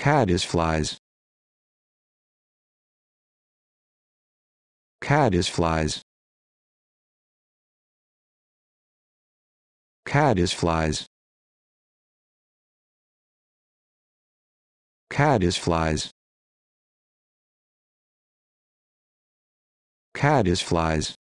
Caddis flies. Caddis flies. Caddis flies. Caddis flies. Caddis flies.